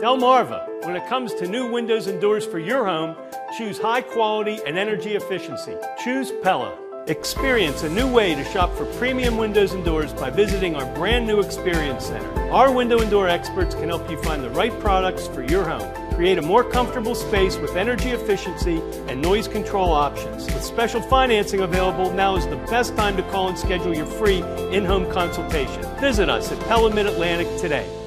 Delmarva, when it comes to new windows and doors for your home, choose high quality and energy efficiency. Choose Pella. Experience a new way to shop for premium windows and doors by visiting our brand new Experience Center. Our window and door experts can help you find the right products for your home. Create a more comfortable space with energy efficiency and noise control options. With special financing available, now is the best time to call and schedule your free in home consultation. Visit us at Pella Mid Atlantic today.